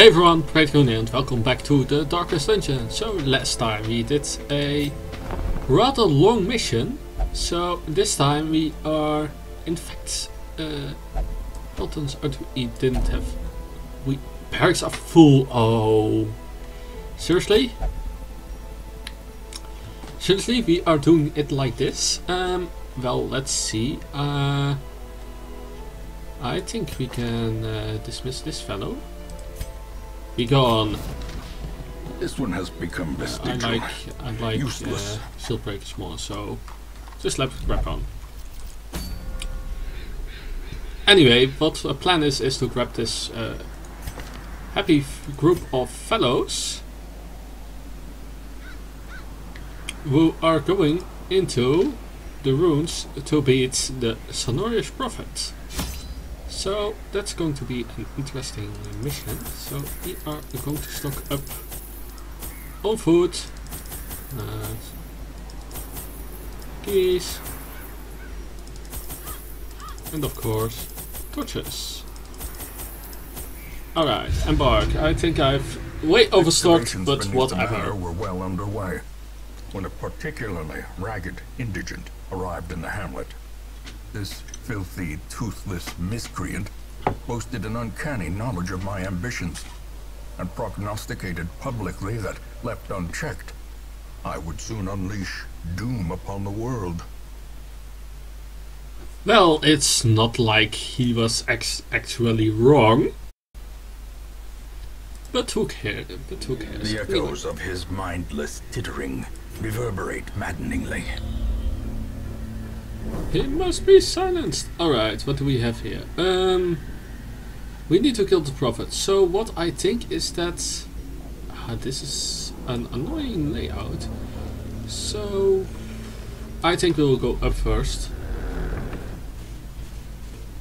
Hey everyone, Practical and welcome back to the Darkest Dungeon. So last time we did a rather long mission. So this time we are in fact uh Elton's we didn't have we barracks are full oh seriously? Seriously we are doing it like this? Um well let's see. Uh I think we can uh, dismiss this fellow. Be gone. This one has become I like I like Useless. uh, shield breakers more, so just let it grab on. Anyway, what the plan is is to grab this uh, happy group of fellows who are going into the ruins to beat the Sonorius Prophet. So that's going to be an interesting mission. So we are going to stock up on food, uh, keys, and of course torches. Alright, embark. I think I've way overstocked, but beneath the manor whatever. were well underway when a particularly ragged indigent arrived in the hamlet. This filthy, toothless miscreant boasted an uncanny knowledge of my ambitions and prognosticated publicly that, left unchecked, I would soon unleash doom upon the world. Well, it's not like he was actually wrong. But who cares? But who cares? The echoes of his mindless tittering reverberate maddeningly. He must be silenced. Alright, what do we have here? Um, we need to kill the prophet. So what I think is that... Ah, this is an annoying layout. So... I think we'll go up first.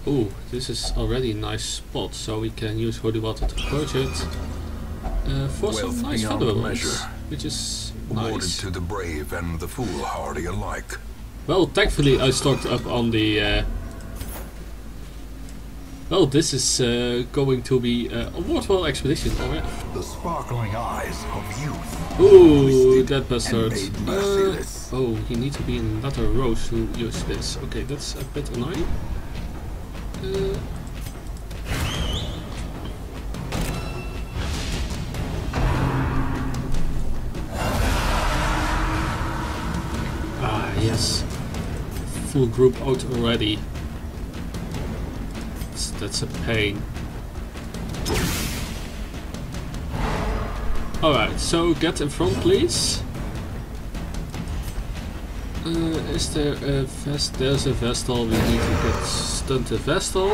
Ooh, this is already a nice spot, so we can use holy water to purge it. Uh, for some nice which is Awarded to the brave and the foolhardy alike. Well, thankfully I stocked up on the. Uh, well, this is uh, going to be uh, a worthwhile expedition already. The sparkling eyes of youth. Ooh, that bastard. Uh, oh, you need to be in another row to use this. Okay, that's a bit annoying. Uh, ah, yes. Full group out already. That's, that's a pain. Alright, so get in front, please. Uh, is there a vest? There's a Vestal. We need to get stunned the Vestal.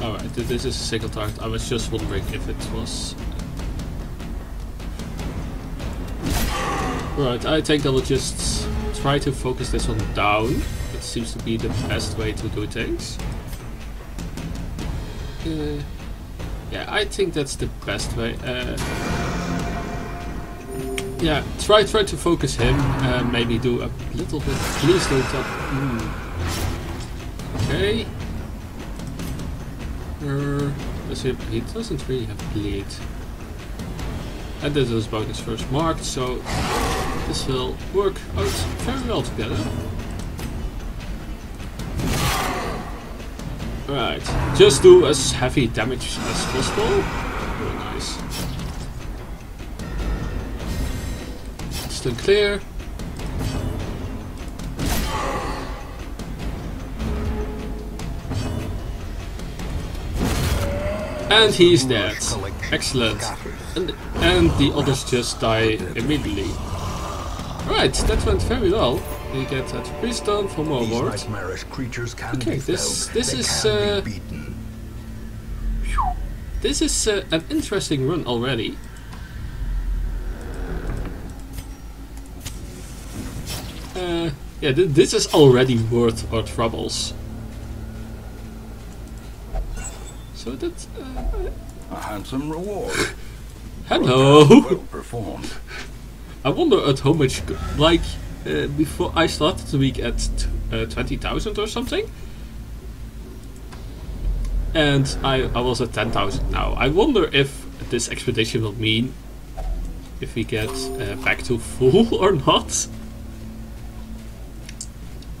Alright, this is a single target. I was just wondering if it was. Right, I think I will just try to focus this one down. It seems to be the best way to do things. Uh, yeah, I think that's the best way. Uh, yeah, try try to focus him. Uh, maybe do a little bit. Please don't. Up. Hmm. Okay. Uh, let's see. He doesn't really have bleed. And this is about his first mark, so this will work out very well together. Right, just do as heavy damage as possible. Very nice. Stun clear. And he's dead. Excellent. And, and the others just die immediately. Right, that went very well. We get that priest done for more These wards. nightmarish creatures can Okay, this- this is, uh, beaten. This is uh, an interesting run already. Uh, yeah, th this is already worth our troubles. So that's... Uh, A handsome reward. hello! well performed. I wonder at how much... Like, uh, before I started the week at uh, 20,000 or something. and I, I was at 10,000 now. I wonder if this expedition will mean if we get uh, back to full or not.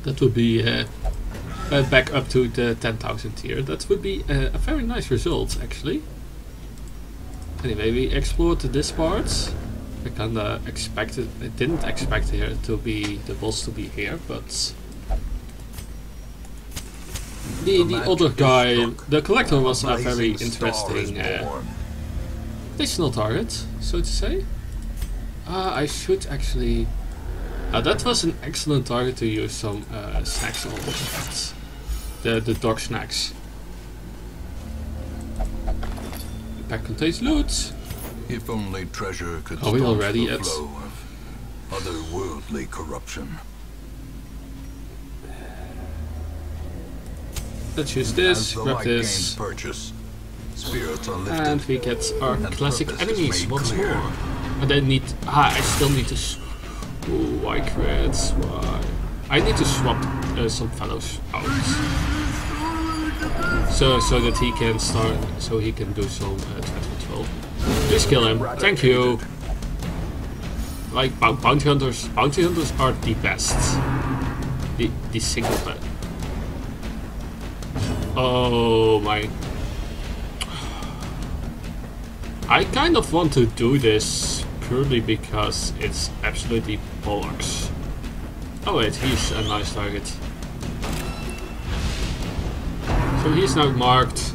That would be uh, uh, back up to the 10,000 tier. That would be uh, a very nice result actually. Anyway, we explored this part. I kinda expected, I didn't expect here to be, the boss to be here, but the, the other guy, the collector was a very interesting uh, additional target, so to say. Uh, I should actually... Uh, that was an excellent target to use some uh, snacks on. The, the dog snacks. The pack contains loot. If only treasure could Are we already the at- flow of otherworldly corruption. Let's use this, grab this, purchase, spirits are lifted. and we get our classic enemies once clear. more. And I need... Ah, I still need to... Ooh, why creds? Why? I need to swap uh, some fellows out. So, so that he can start... So he can do some uh, threat control. Please kill him. Thank you. Like, bounty hunters... Bounty hunters are the best. The, the single best. Oh my I kind of want to do this purely because it's absolutely bollocks. Oh wait, he's a nice target. So he's now marked.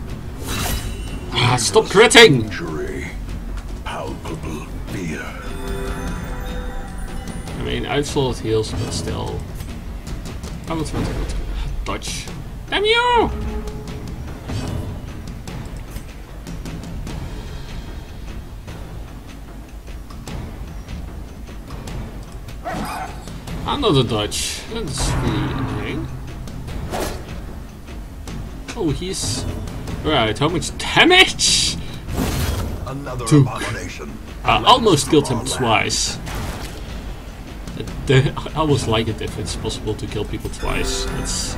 Ah, stop critting! Mean, solid heals, but still. I would want to go to. Damn you! Another dodge. That's really annoying. Oh, he's... Right, how much damage? Another Two. abomination. I almost killed him twice. The- I always like it if it's possible to kill people twice. That's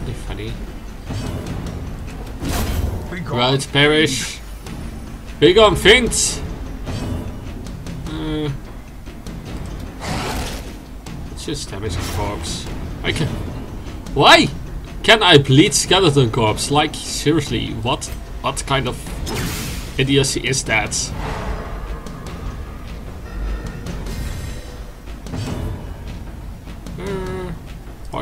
really funny. Right, perish. Be gone, Fint! Uh, just damage a corpse. I can. Why can I bleed skeleton corpse? Like seriously, what what kind of idiocy is that?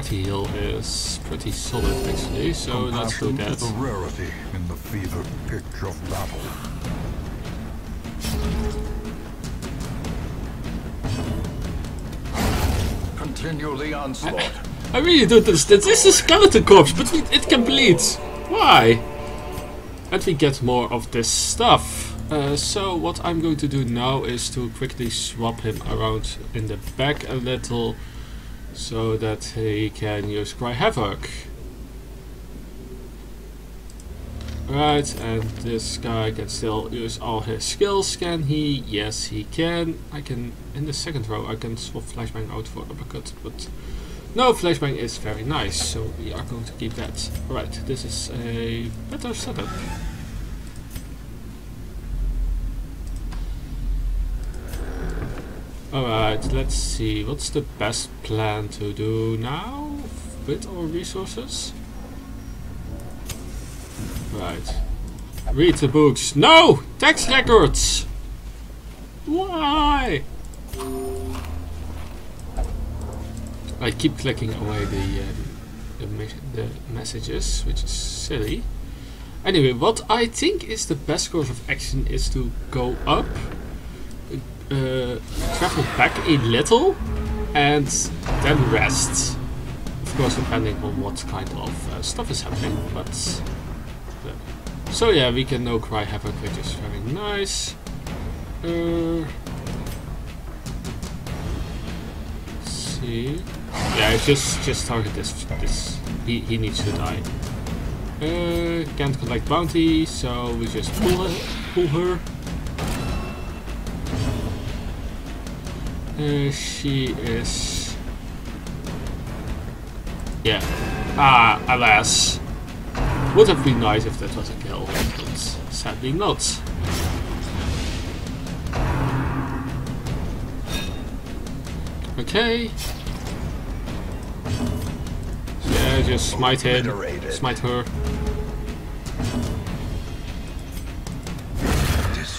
Heal is pretty solid actually, so let's do Compassion that. is a rarity in the fever pitch of battle. Continue the onslaught. I really don't understand. This is a skeleton corpse, but it, it can bleed. Why? And we get more of this stuff. Uh, so what I'm going to do now is to quickly swap him around in the back a little so that he can use Cry Havoc. Right, and this guy can still use all his skills, can he? Yes, he can. I can, in the second row, I can swap Flashbang out for Uppercut, but no, Flashbang is very nice, so we are going to keep that. Right, this is a better setup. Alright, let's see, what's the best plan to do now with our resources? Right. Read the books. No! Tax records! Why? I keep clicking away the, um, the, the messages, which is silly. Anyway, what I think is the best course of action is to go up, uh, travel back a little, and then rest. Of course, depending on what kind of uh, stuff is happening, but... uh, so yeah, we can now cry havoc, which is very nice. Uh, see. Yeah, just just target this. This he he needs to die. Uh, can't collect bounty, so we just pull her. Pull her. Uh, she is. Yeah. Ah, alas. Would have been nice if that was a kill, but sadly not. Okay. Yeah, just smite him. Smite her.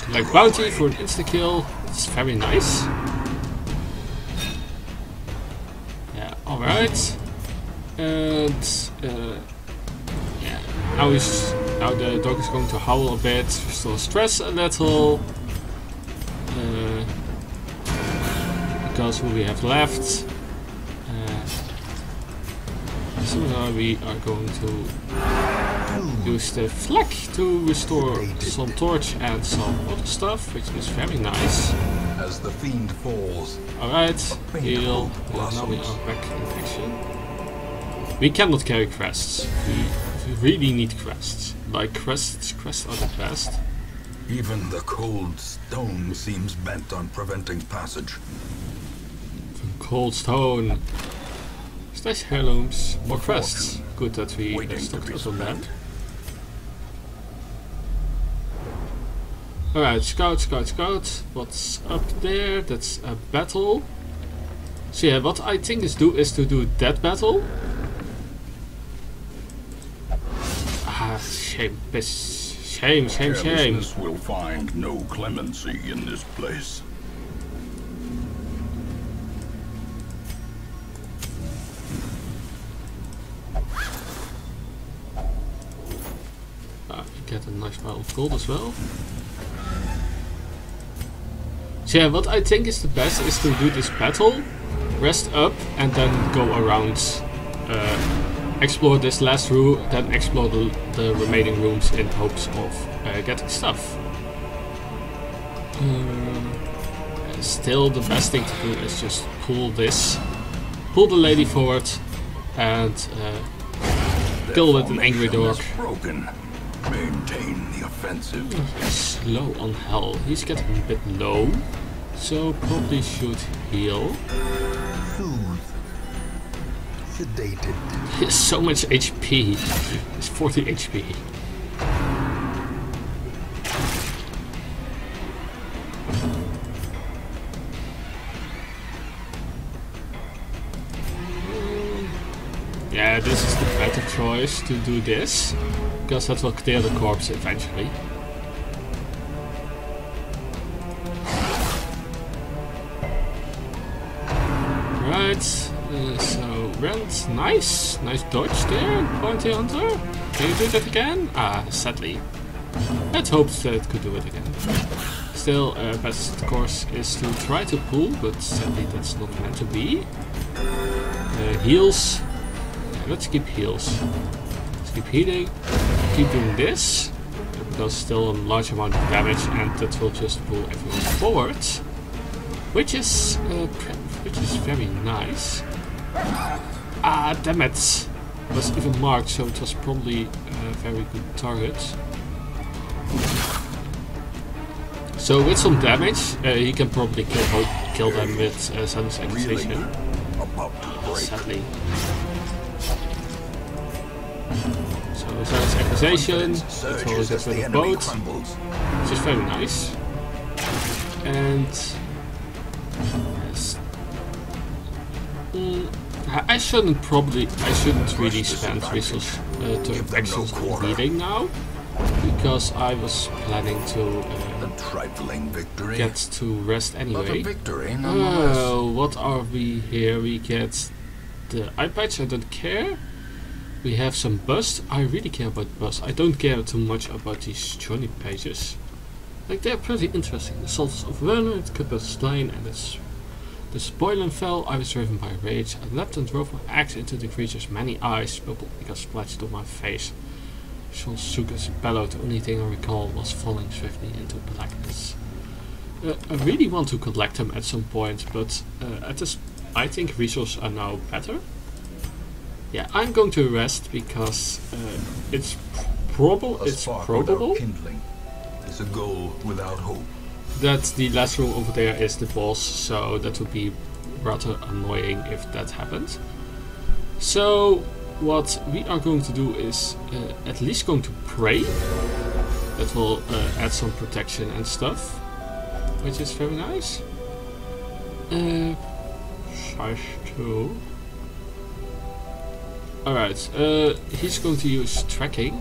Like bounty for an insta kill. It's very nice. Yeah. And uh, yeah, now he's now the dog is going to howl a bit, still stress a little. Uh, because who we have left. Uh, so we are going to use the flag to restore some torch and some other stuff, which is very nice. As the fiend falls, Alright, heal. Now we are back in action. We cannot carry crests. We, really need crests. Like crests, crests are the best. even the cold stone seems bent on preventing passage. Cold stone. Slash heirlooms. More crests. Good that we Waiting to stocked be us on that. Alright, scout, scout, scout. What's up there? That's a battle. So yeah, what I think is do is to do that battle. Ah, shame, piss, shame, shame, shame. Will find no clemency in this place. Ah, you get a nice pile of gold as well. So yeah, what I think is the best is to do this battle, rest up, and then go around, uh, explore this last room, then explore the, the remaining rooms in hopes of uh, getting stuff. Um, still, the best thing to do is just pull this, pull the lady forward, and uh, kill with an angry dog. Broken. Maintain the offensive. Slow on hell. He's getting a bit low. So probably should heal. Sedated. He has so much HP. It's 40 HP. Yeah, this is the better choice to do this. Because that will clear the corpse eventually. Uh, so Rent, nice, nice dodge there, Bounty Hunter. Can you do that again? Ah, sadly. Let's hope that it could do it again. Still, uh, best course is to try to pull, but sadly that's not meant to be. Uh, heals. Yeah, let's keep heals. Let's keep healing. Keep doing this. It does still a large amount of damage, and that will just pull everyone forward. Which is, uh, which is very nice. Ah, damn it! Was even marked, so it was probably a very good target. So with some damage, uh, he can probably kill kill them with uh, Sun's Accusation. To. Sadly. So Sun's Accusation, that will Surges get the rid of which is very nice. And I- shouldn't probably, I shouldn't really spend uh, to Give them no actions on quarter. healing now, because I was planning to uh, A trifling victory. get to rest a anyway. Oh, what are we here? We get the eye patch, I don't care. We have some bust. I really care about bust. I don't care too much about these journey pages. Like they're pretty interesting. The Souls of Werner, it could be slain, and it's the spoiling fell. I was driven by rage. I leapt and drove my axe into the creature's many eyes. Purple got splashed on my face. Shonsuke's bellowed. The only thing I recall was falling swiftly into blackness. Uh, I really want to collect them at some point, but uh, at this, I think resources are now better. Yeah, I'm going to rest because uh, it's probable, it's probable kindling is a goal without hope. That the last room over there is the boss, so that would be rather annoying if that happened. So what we are going to do is uh, at least going to pray. That will uh, add some protection and stuff, which is very nice. Uh, size 2. Alright, uh, he's going to use tracking,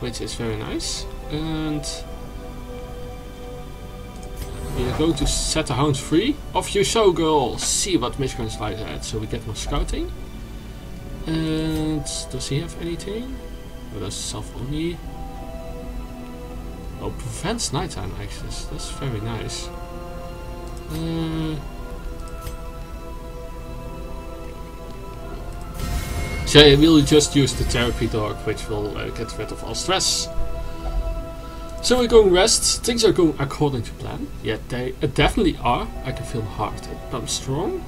which is very nice. And we are going to set the hounds free. Off you so, girl! See what miscreants like that. So we get more scouting. And does he have anything? Oh, that's self only. Oh, prevents nighttime access. That's very nice. Uh, so I will just use the therapy dog, which will uh, get rid of all stress. So we're going rest. Things are going according to plan. Yeah, they uh, definitely are. I can feel my heart. But I'm strong.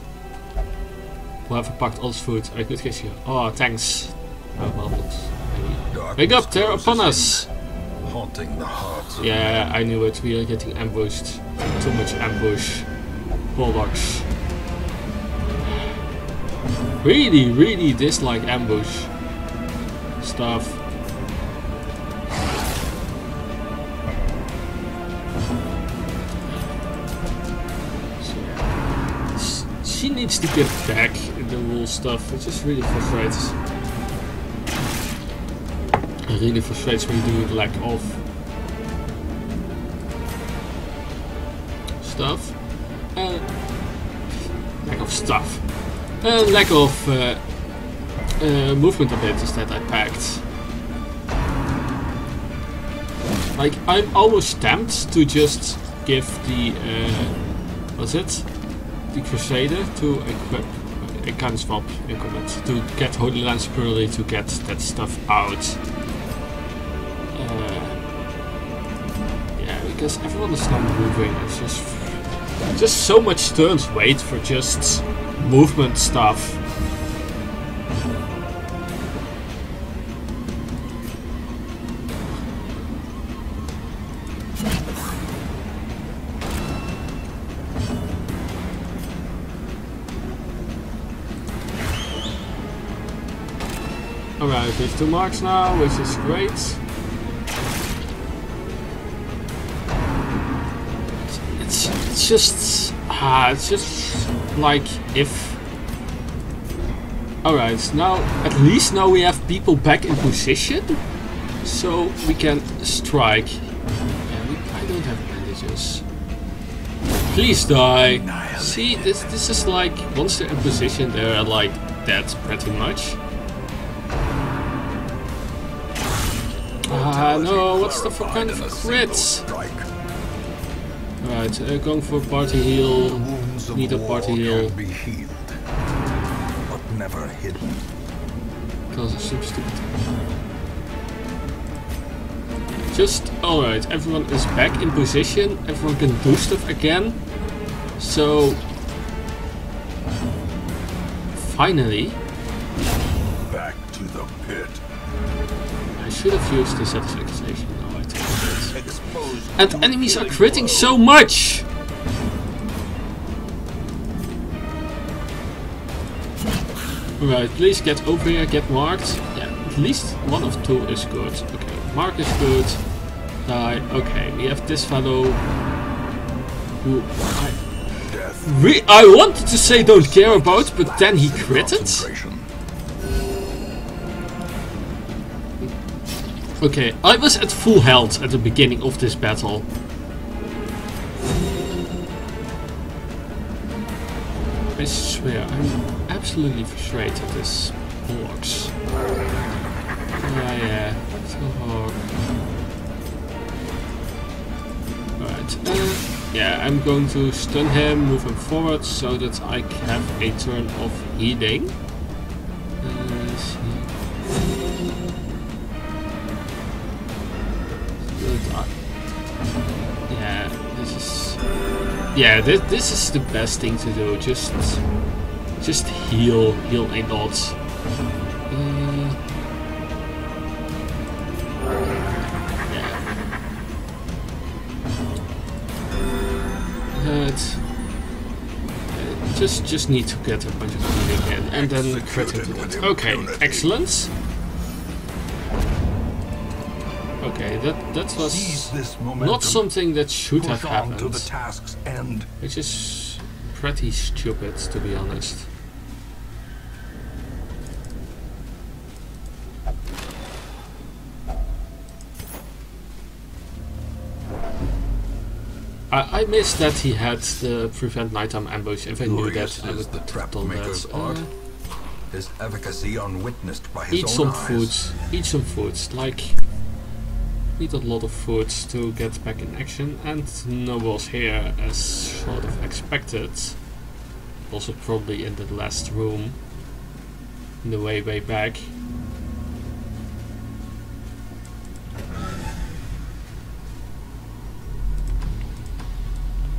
Whoever packed all food, I could kiss you. Oh, thanks. Oh, well. Wake up, they're upon us! Haunting the hearts of Yeah, I knew it. We are getting ambushed. Too much ambush. Bulldogs. Really, really dislike ambush stuff. Needs to get back in the rule stuff. It just really frustrates. It really frustrates when you do it lack of stuff. Uh, lack of stuff. Uh, lack of uh, uh, movement abilities that I packed. Like, I'm almost tempted to just give the, uh, what's it? The Crusader to equip a kind of swap equipment to get Holy Lance early to get that stuff out. Uh, yeah, because everyone is not moving. It's just just so much turns wait for just movement stuff. Have two marks now, which is great. It's, it's just ah, it's just like if. Alright, now at least now we have people back in position, so we can strike. I don't have bandages. Please die. See, this this is like once they're in position, they're like dead pretty much. Ah, no, what's the fuck kind of crits? strike. Right, uh, going for party heal. Need a party heal. be healed, but never hidden. Because it's so stupid. Just, alright, everyone is back in position. Everyone can do stuff again. So, finally, Back to the pit. I should have used the satisfaction. No, oh, I take it. Exposed And enemies are critting so much! Right, please get over here, get marked. Yeah, at least one of two is good. Okay, mark is good. Die. Okay, we have this fellow who I, I wanted to say don't care about, but then he critted. Okay, I was at full health at the beginning of this battle. I swear, I'm absolutely frustrated at this box. Yeah, yeah, it's a. Alright, yeah, I'm going to stun him, move him forward so that I have a turn of healing. Yeah, this this is the best thing to do. Just, just heal, heal a lot. Uh, yeah. But, uh, just just need to get a bunch of healing in and then crit into Executed Okay, impunity. Okay, that that was not something that should have Push on to the happened, task's end. which is pretty stupid to be honest. I, I missed that he had the prevent nighttime ambush. If I knew Glorious that, I would the have trap done maker's that. art. Uh, His efficacy unwitnessed by his eat own some eyes. food. Eat some food. Like, eat a lot of food to get back in action. And Noble's here, as sort of expected. Also, probably in the last room. In the way, way back.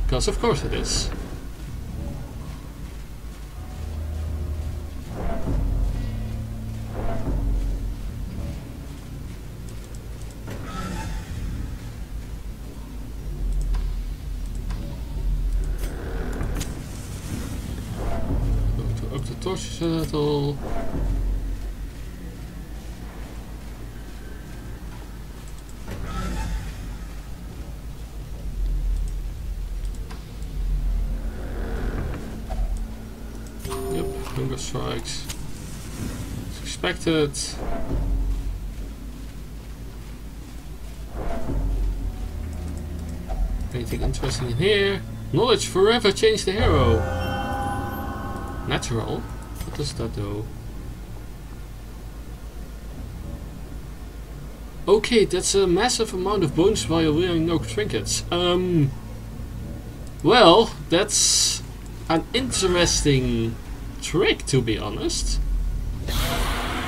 Because, of course, it is. Torch. Yep, hunger strikes. As expected. Anything interesting in here? Knowledge forever change the hero. Natural? That do? Okay, that's a massive amount of bones while wearing no trinkets. Um. Well, that's an interesting trick, to be honest.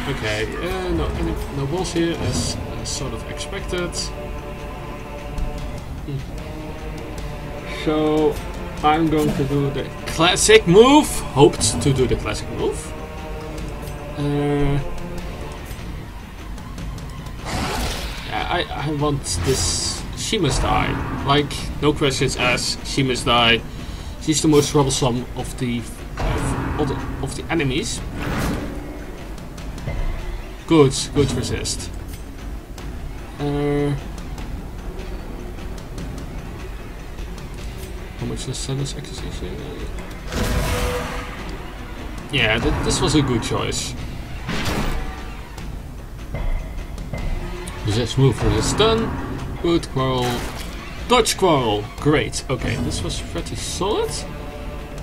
Okay, uh, no, any, no balls here, as, as sort of expected. Hmm. So, I'm going to do the classic move. Hoped to do the classic move. Uh, I, I want this. She must die. Like, no questions asked. She must die. She's the most troublesome of the of, the, of the enemies. Good, good resist. Uh, much is Santa's accusation? Yeah, th this was a good choice. Resist move, resist stun. Good quarrel. Dodge quarrel. Great. Okay, this was pretty solid.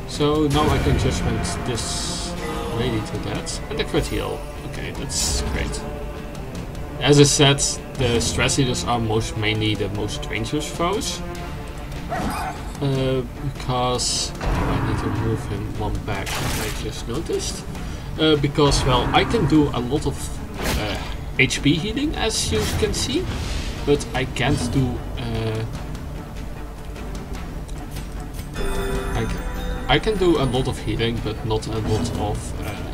So now I can judgment this lady to that. And the crit heal. Okay, that's great. As I said, the stress eaters are most mainly the most dangerous foes. Uh, because I need to move him one back. I just noticed. Uh, because well, I can do a lot of uh, HP healing, as you can see, but I can't do. Uh, I can, I can do a lot of healing, but not a lot of uh,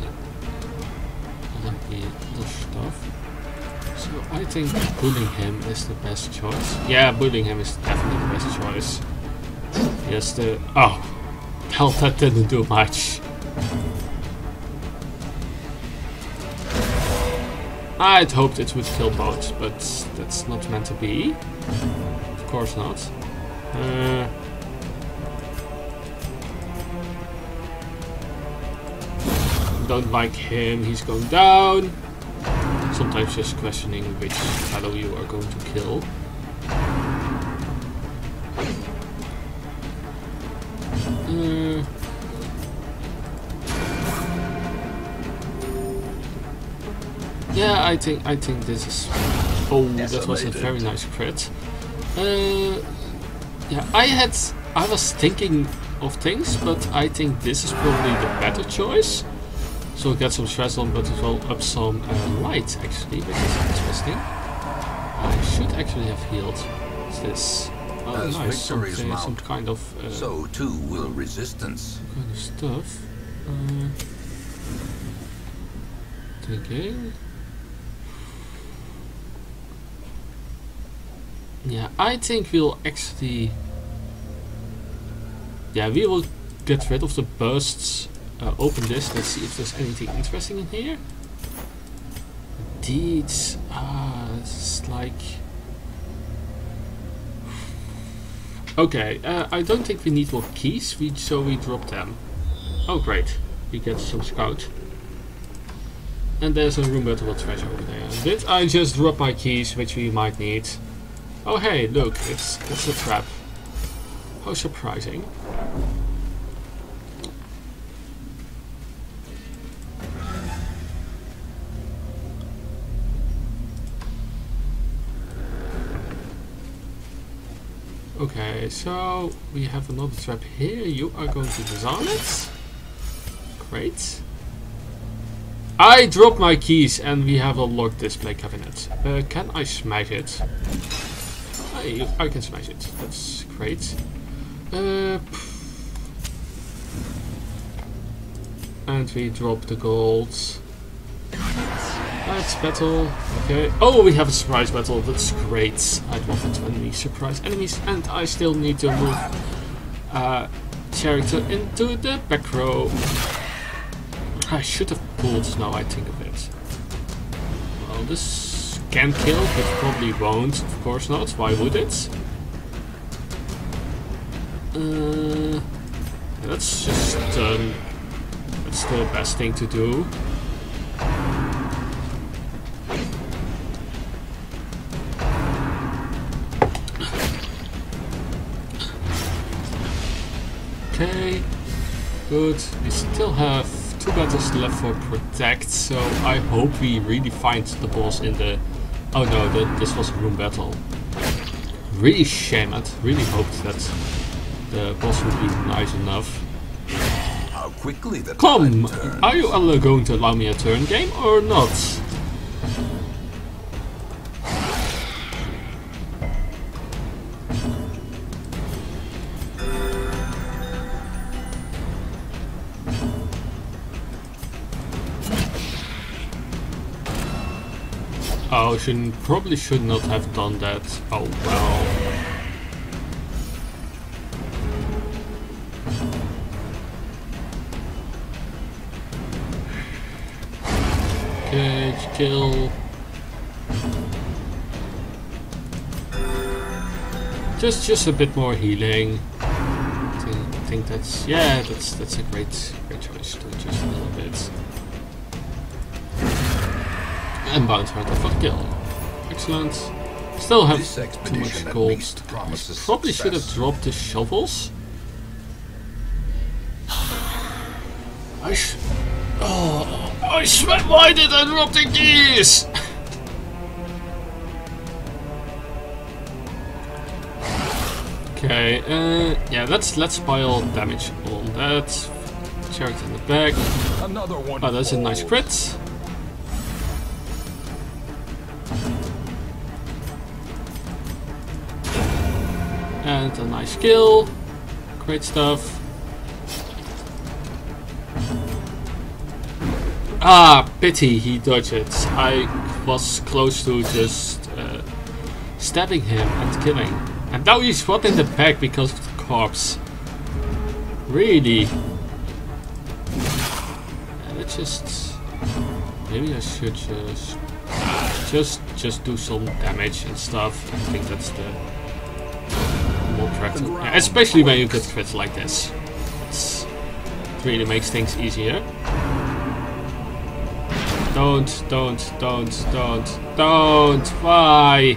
other stuff. So I think bullying him is the best choice. Yeah, bullying him is definitely the best choice. Yes, the oh, hell, that didn't do much. I'd hoped it would kill both, but that's not meant to be. Of course not. Uh, don't like him, he's going down. Sometimes just questioning which fellow you are going to kill. Yeah, I think I think this is. Oh, that was a very nice crit. Uh, yeah, I had I was thinking of things, but I think this is probably the better choice. So get some stress on, but as well up some uh, light actually, which is interesting. I should actually have healed. What's this? Oh, As nice. Some, uh, some kind of uh, So too will resistance. kind of stuff. Uh, thinking. Yeah, I think we'll actually. Yeah, we will get rid of the bursts, uh, open this. Let's see if there's anything interesting in here. Deeds. Ah, it's like. Okay, uh, I don't think we need more keys, we, so we drop them. Oh great, we get some scout. And there's a room battle treasure over there. Did I just drop my keys, which we might need? Oh hey, look, it's, it's a trap. How surprising. Okay, so we have another trap here. You are going to disarm it. Great. I dropped my keys and we have a locked display cabinet. Uh, can I smash it? I, I can smash it. That's great. Uh, and we drop the gold. That's battle. Okay. Oh, we have a surprise battle. That's great. I it when we surprise enemies. And I still need to move uh, character into the back row. I should have pulled now I think of it. Well, this can kill, but probably won't. Of course not. Why would it? Uh, that's just um, that's the best thing to do. Okay, good. We still have two battles left for protect, so I hope we really find the boss in the... Oh no, the, this was a room battle. Really shame it. Really hoped that the boss would be nice enough. How quickly the Come! Are you going to allow me a turn game or not? Should probably should not have done that. Oh well. Okay, kill. Just, just a bit more healing. I think, I think that's yeah, that's that's a great, great choice to just a little bit. And bounty hunter for the kill. Excellent. Still have too much gold. Probably should have dropped the shovels. I sh Oh, I swear, why did I drop the keys? okay, uh, yeah, let's let's pile damage on that. Character in the back. Another one. Oh, that's a nice crit. And a nice kill. Great stuff. Ah, pity he dodged it. I was close to just uh, stabbing him and killing. And now he's shot in the back because of the corpse. Really? And it just... Maybe I should just... Just, just do some damage and stuff. I think that's the Yeah, especially when you get crits like this. It's, it really makes things easier. Don't, don't, don't, don't, don't. Why?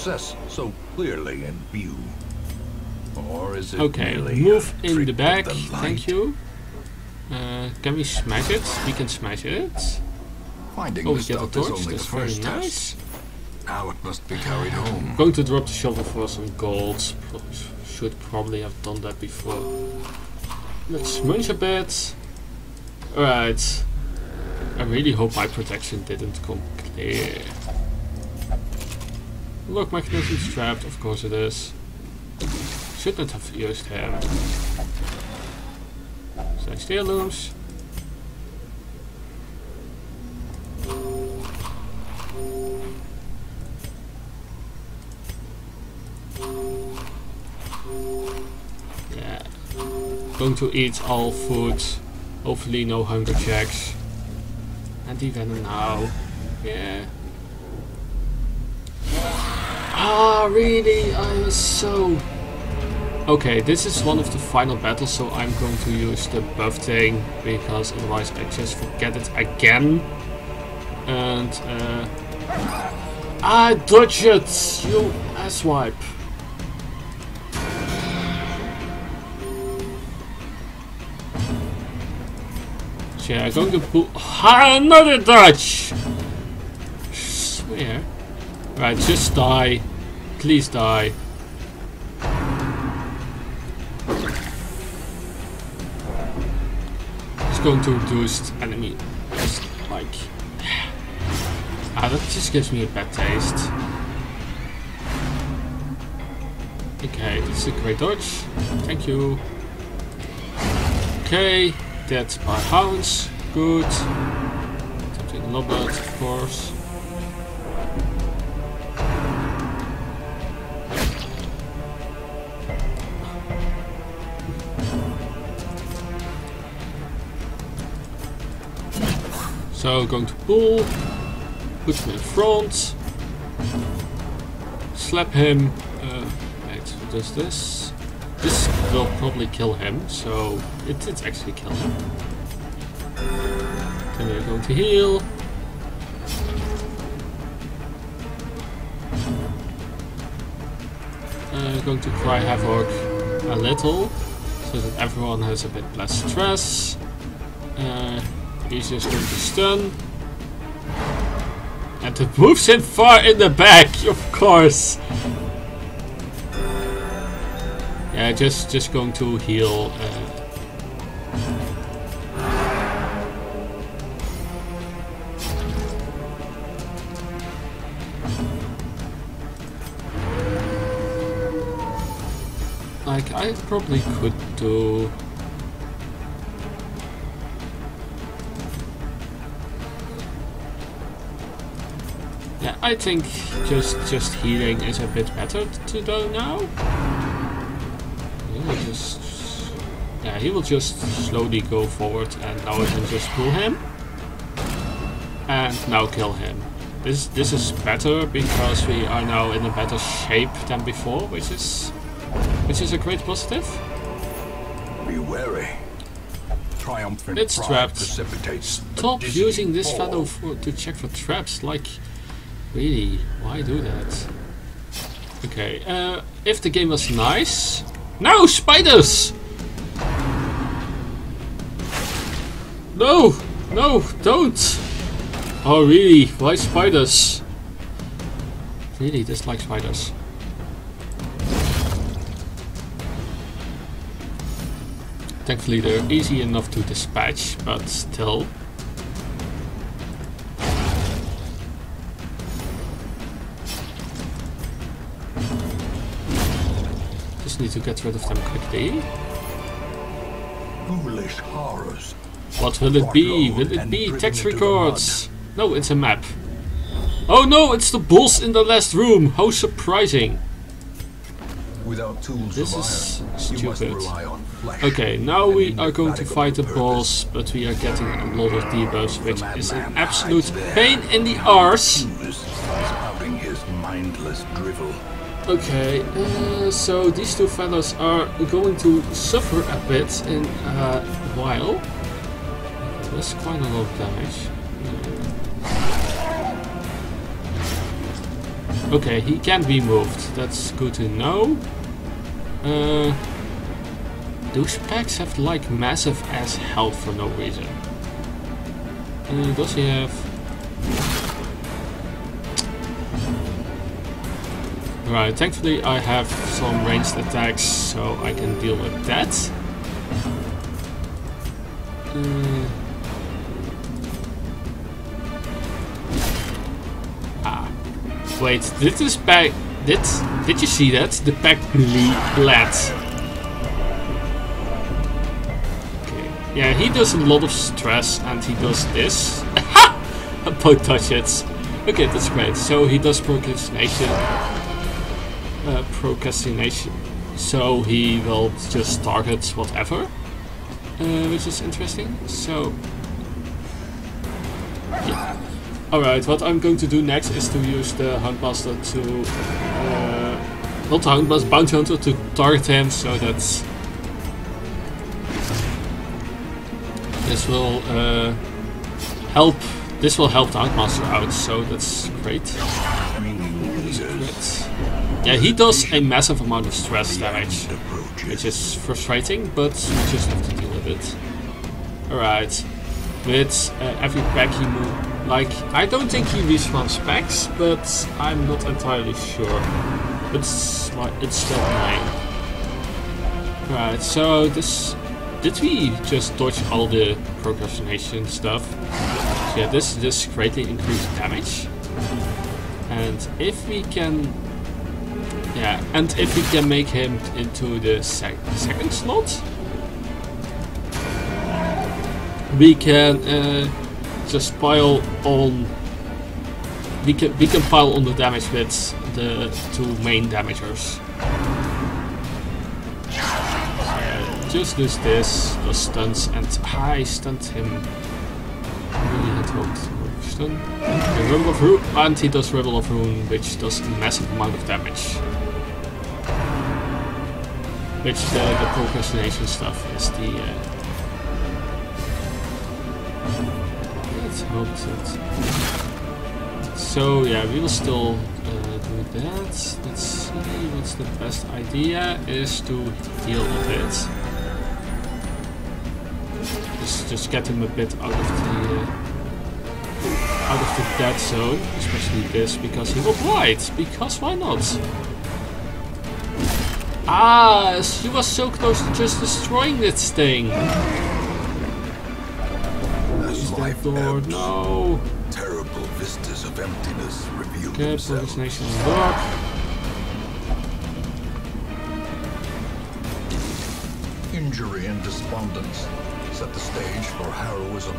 Success so clearly in view. Or is it Okay, move in the back. the Thank you. Uh, can we smash it? We can smash it. Finding Oh, we the get a torch. That's very nice. Now it must be carried home. I'm Going to drop the shovel for some gold. Should probably have done that before. Let's munch a bit. Alright. I really hope my protection didn't come clear. Lock mechanism trapped, of course it is. shouldn't have used him. Slash heirlooms. Yeah. Going to eat all food. Hopefully no hunger checks. And even now. Yeah. Ah, really? I was so... Okay, this is one of the final battles, so I'm going to use the buff thing, because otherwise I just forget it again. And, uh... I dodge it, you asswipe. Yeah, I'm going to pull... Another dodge! Swear. Right, just die. Please die. It's going to reduce enemy. Just like. Ah, that just gives me a bad taste. Okay, is a great dodge. Thank you. Okay, dead by hounds. Good. Something Lobot, of course. So going to pull, put him in front, slap him. Uh, wait, who does this? This will probably kill him, so it did actually kill him. Then we're going to heal. Uh, going to cry havoc a little, so that everyone has a bit less stress. Uh, He's just going to stun. And it moves him far in the back, of course. Yeah, just just going to heal. Uh, like I probably could do Yeah, I think just just healing is a bit better to do now. He will just yeah, he will just slowly go forward and now I can just pull him. And now kill him. This this is better because we are now in a better shape than before, which is which is a great positive. Be wary. Triumphant It's trapped. precipitates Stop using this fellow for, to check for traps. Like, really, why do that? Okay, uh, if the game was nice... No, spiders! No, no, don't! Oh really, why spiders? Really dislike spiders. Thankfully they're easy enough to dispatch, but still. Need to get rid of them quickly. Foolish horrors. What will it be? Will it be text records? No, it's a map. Oh no, it's the boss in the last room. How surprising. Without tools This is iron, you must stupid. rely on flesh. Okay, now we are going to fight the boss, but we are getting a lot of debuffs, which is an absolute pain in the arse. mindless drivel. Okay, uh, so these two fellas are going to suffer a bit in a while. Okay, that's quite a lot of damage. Uh, Okay, he can be moved. That's good to know. Uh, those packs have like massive ass health for no reason. Uh, does he have? Right, thankfully I have some ranged attacks, so I can deal with that. Uh, ah, wait, did this bag, did Did you see that? The pack bled. Okay. Yeah, he does a lot of stress and he does this. Both touch it. Okay, that's great. So he does procrastination. Uh, procrastination. So he will just target whatever. Uh, which is interesting. So... Yeah. Alright, what I'm going to do next is to use the Houndmaster to... Uh, not the Houndmaster, Bounty Hunter to target him so that's... This will uh, help this will help the Houndmaster out, so that's great. Yeah, he does a massive amount of stress damage, which is frustrating, but we just have to deal with it. Alright, with uh, every pack he moves like, I don't think he respawns packs, but I'm not entirely sure. But it's, it's still annoying. Alright, so this... Did we just dodge all the procrastination stuff? So yeah, this just greatly increased damage. And if we can... Yeah, and if we can make him into the sec second slot, we can uh, just pile on. We can we can pile on the damage with the two main damagers. Just use this, the stunts, and I stunned him. Really had hoped stun. Of and he does Rebel of Ruin, which does a massive amount of damage. Which the, the procrastination stuff is the uh, hope that. So yeah, we will still uh, do that. Let's see what's the best idea is to heal a bit. Just just get him a bit out of the uh, out of the dead zone, especially this because he will blight. Because why not? Ah, she was so close to just destroying this thing that door. No. Terrible vistas of emptiness reveal okay, themselves. Injury and despondence set the stage for heroism.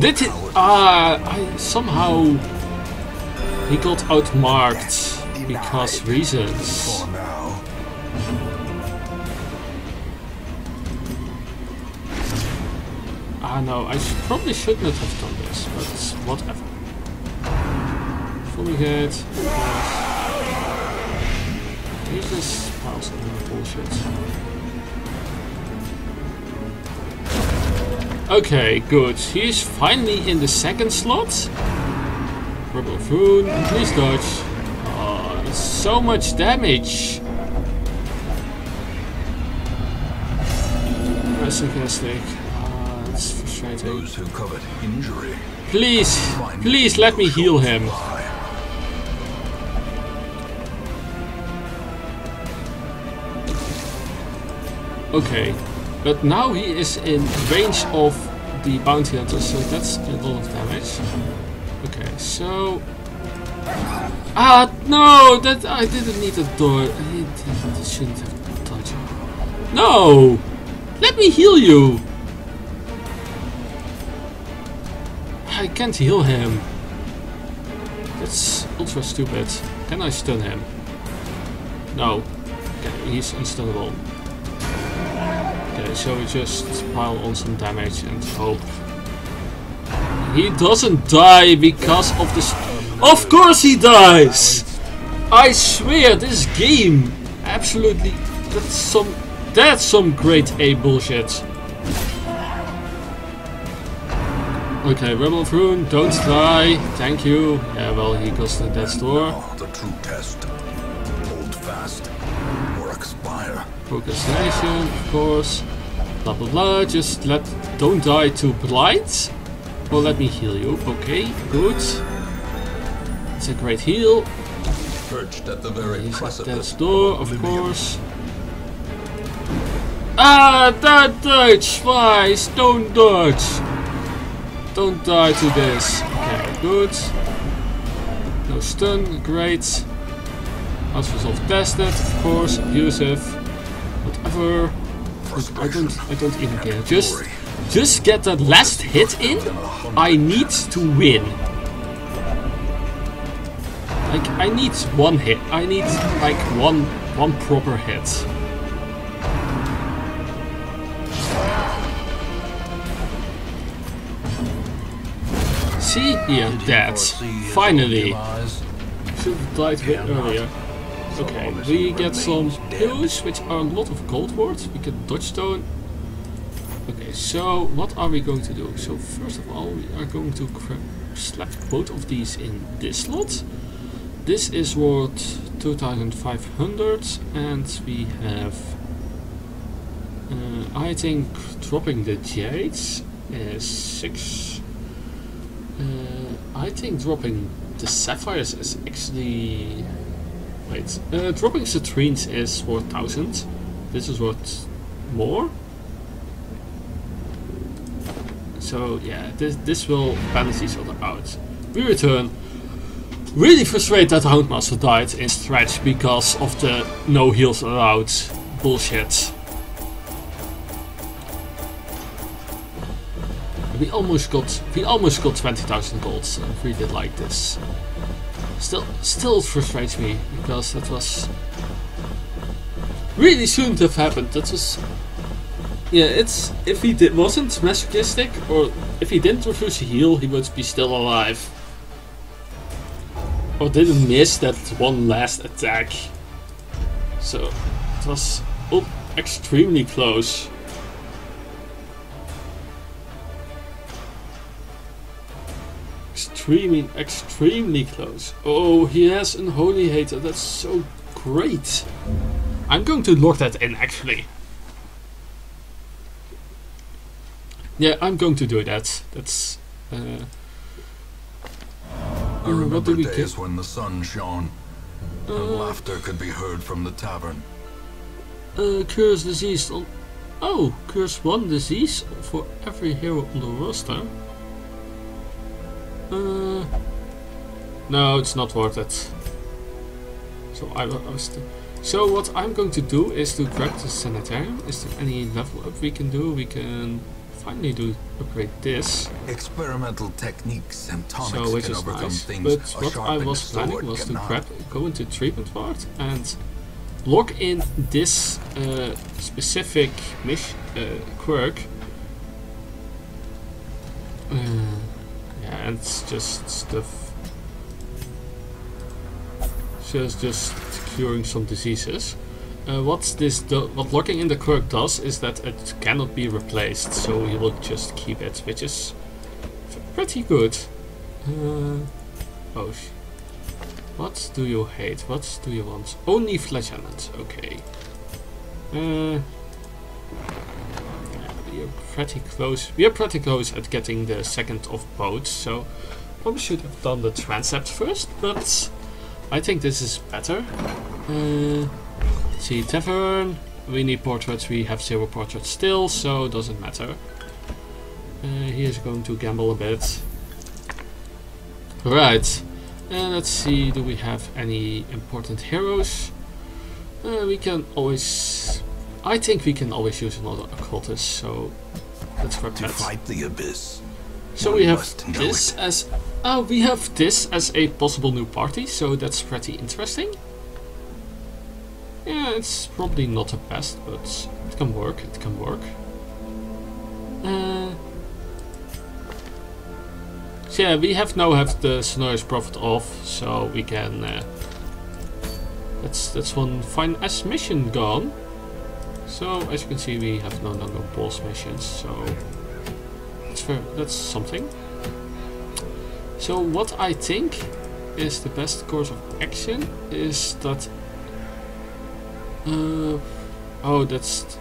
Did it? Ah, uh, I somehow he got outmarked because reasons. Ah know, I probably should not have done this, but whatever. Fumigate. Use this of bullshit. Okay, good. He's finally in the second slot. Rebel Food, please dodge. Oh, so much damage. Sarcastic. Those who covet injury. Please, please let me heal him. Okay, but now he is in range of the bounty hunter, so that's a lot of damage. Okay, so ah no, that I didn't need a door. I shouldn't have touched. No, let me heal you. I can't heal him. That's ultra stupid. Can I stun him? No. Okay, he's unstunnable. Okay, so we just pile on some damage and hope. He doesn't die because of this. Of course he dies! I swear, this game absolutely. That's some. That's some great A bullshit. Okay, Rebel Ruin, don't die. Thank you. Yeah, well, he goes to death's door. the true test. Hold fast or expire. Procrastination, of course. Blah blah blah. Just let. Don't die to blight. Well, let me heal you. Okay, good. It's a great heal. Perched at the very He's precipice at door, of course. Ah, that dodge! Why? Don't dodge! Don't die to this. Okay, good. No stun, great. House resolve tested, of course, abusive, whatever. I don't, I don't even care. Just, just get that last hit in. I need to win. Like, I need one hit. I need like one, one proper hit. See? He am dead. Finally. Should have died a bit earlier. Okay, we get some heroes, which are a lot of gold worth. We get Dodge Stone. Okay, so what are we going to do? So first of all, we are going to slap both of these in this slot. This is worth 2500 and we have, uh, I think dropping the jades is 6 uh, I think dropping the sapphires is actually... Wait, uh, dropping citrines is worth 1000. This is worth more. So yeah, this, this will balance each other out. We return. Really frustrated that the Houndmaster died in stretch because of the no heals allowed bullshit. We almost got we almost got 20,000 golds if we did like this. Still, still frustrates me because that was really shouldn't have happened. That was yeah. It's if he did wasn't masochistic or if he didn't refuse to heal, he would be still alive. Or didn't miss that one last attack. So it was oh, extremely close. Extremely, extremely close. Oh, he has an Holy Hater. That's so great. I'm going to lock that in, actually. Yeah, I'm going to do that. That's... Uh, I remember days when the sun shone uh, and laughter could be heard from the tavern. Uh, curse disease. Oh, curse one disease for every hero on the roster. Uh, no, it's not worth it. So I, was. So what I'm going to do is to grab the sanitarium. Is there any level up we can do? We can finally do upgrade this. Experimental techniques and tonics so, which can is overcome nice. things. But what I was planning was to grab, go into treatment part and lock in this uh, specific mission uh, quirk. Uh, it's just stuff just just curing some diseases. Uh, what this what locking in the quirk does is that it cannot be replaced, so you will just keep it, which is pretty good. Uh, oh, what do you hate? What do you want? Only flagellant. Okay. Uh, we are pretty close. We are pretty close at getting the second of both, so probably should have done the transept first, but I think this is better. Uh, see, tavern. We need portraits. We have zero portraits still, so doesn't matter. Uh, he is going to gamble a bit. Right. Uh, let's see, do we have any important heroes? Uh, we can always I think we can always use another occultist, so let's grab to that. fight the abyss. So we have this as oh we have this as a possible new party, so that's pretty interesting. Yeah, it's probably not the best, but it can work. It can work. Uh, so yeah, we have now have the Sonorous Prophet off, so we can. Uh, that's that's one fine S mission gone. So as you can see we have no longer boss missions, so that's, fair, that's something. So what I think is the best course of action is that uh, oh that's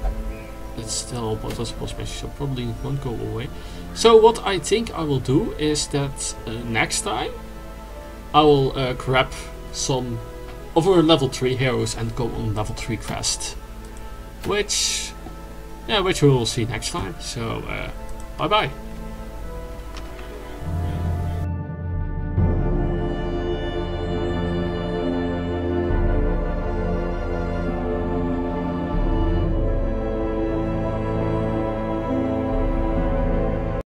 that's still but boss mission so probably won't go away. So what I think I will do is that uh, next time I will uh, grab some other level 3 heroes and go on level 3 quest which yeah, which we will see next time. So uh, bye bye.